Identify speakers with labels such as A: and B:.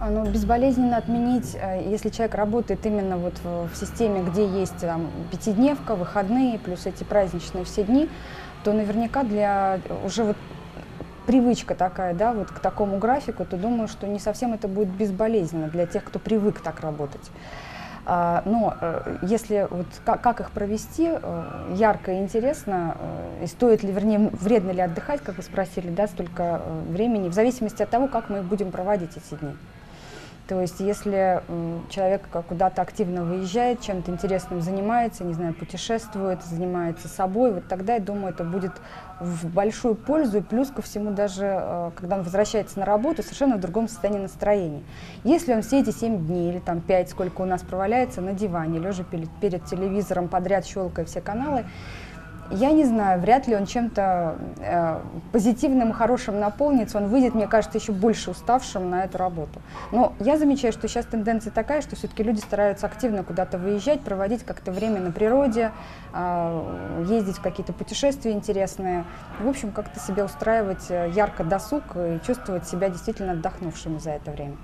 A: Ну, безболезненно отменить, э, если человек работает именно вот в, в системе, где есть там пятидневка, выходные, плюс эти праздничные все дни, то наверняка для уже вот привычка такая, да, вот к такому графику, то думаю, что не совсем это будет безболезненно для тех, кто привык так работать. А, Но э, если вот как, как их провести, э, ярко и интересно, э, и стоит ли, вернее, вредно ли отдыхать, как вы спросили, да, столько э, времени, в зависимости от того, как мы будем проводить эти дни. То есть, если человек куда-то активно выезжает, чем-то интересным занимается, не знаю, путешествует, занимается собой, вот тогда, я думаю, это будет в большую пользу, и плюс ко всему даже, э, когда он возвращается на работу, совершенно в другом состоянии настроения. Если он все эти 7 дней или там 5, сколько у нас проваляется на диване, лежа перед телевизором, подряд щелкая все каналы, я не знаю, вряд ли он чем-то э, позитивным, хорошим наполнится. Он выйдет, мне кажется, еще больше уставшим на эту работу. Но я замечаю, что сейчас тенденция такая, что все-таки люди стараются активно куда-то выезжать, проводить как-то время на природе, э, ездить в какие-то путешествия интересные. В общем, как-то себе устраивать э, ярко досуг и чувствовать себя действительно отдохнувшими за это время.